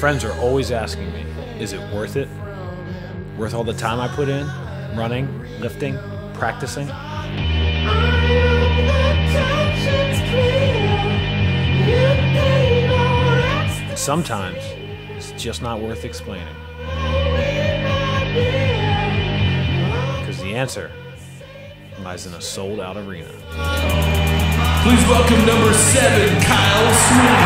Friends are always asking me, is it worth it? Worth all the time I put in? Running, lifting, practicing? Sometimes it's just not worth explaining. Because the answer lies in a sold out arena. Please welcome number seven, Kyle Sweeney.